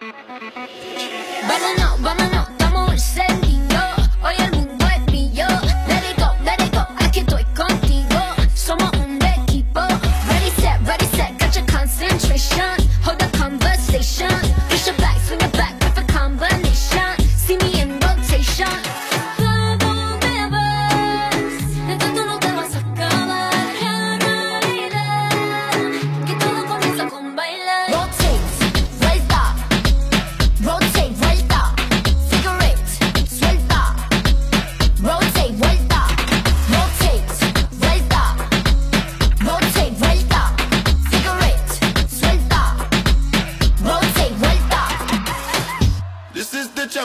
Banana, banana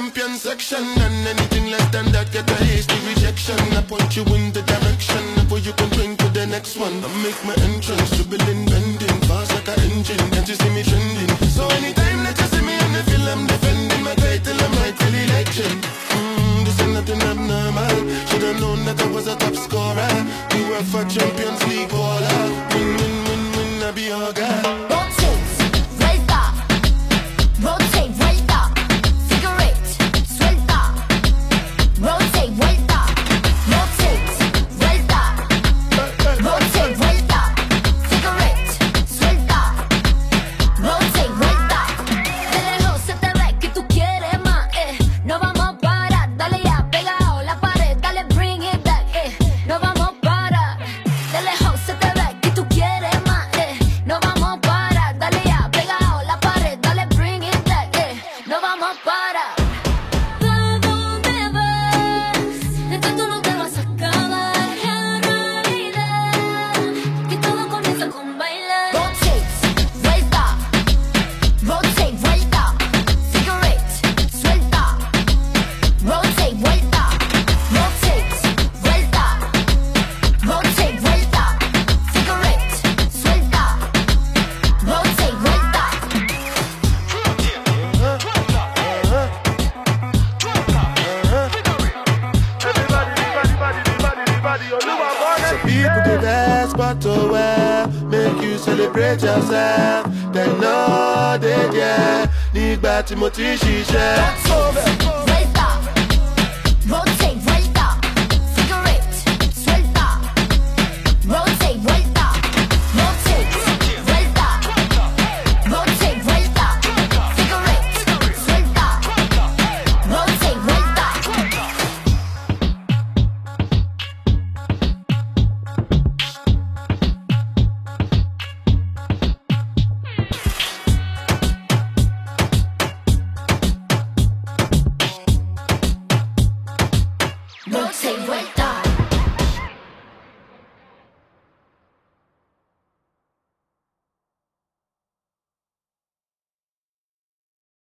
champion section. And anything less than that get a hasty rejection. I point you in the direction before you can drink to the next one. I make my entrance, dribbling, bending Fast like an engine, can't you see me trending? So anytime that you see me in the field I'm defending my title, I'm right till Mmm, this ain't nothing abnormal. Should've known that I was a top scorer. We were for Champions League baller. Some people give ask but to wear. Make you celebrate yourself. Then no, they get. Nígbà tí mo That's over.